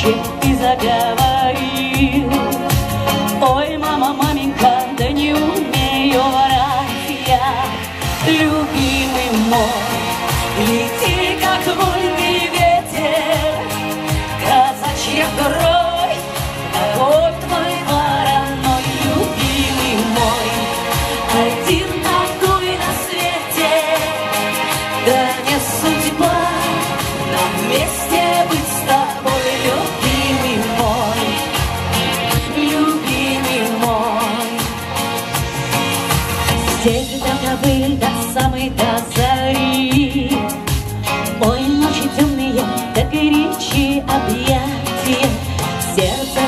чем ты заговорил. Ой, мама, маменька, да не умею врать я, любимый мой, лети, как вольный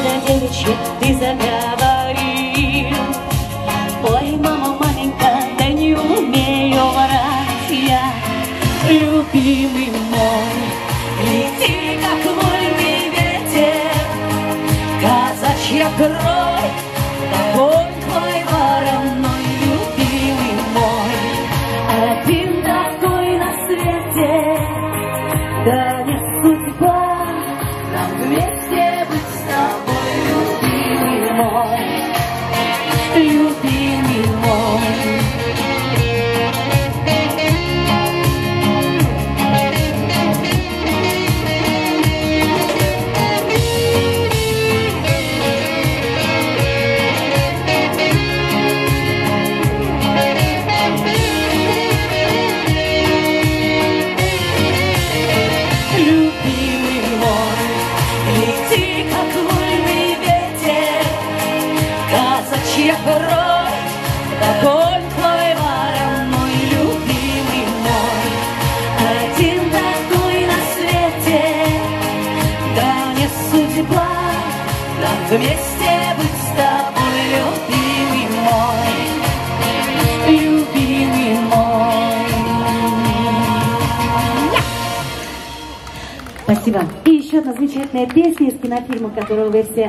Сердце до девичье ты заговорил. Ой, мама, маменька, да не умею врать я, любимый мой. Лети, как вольный ветер, казачья кровь, огонь твой вороной, любимый мой. Один такой на свете, да казачья кровь, огонь твой вороной, любимый мой, один такой на свете, да не судьба нам вместе быть с тобой, любимый мой, любимый мой. Спасибо. И еще одна замечательная песня из кинофильма, которую вы все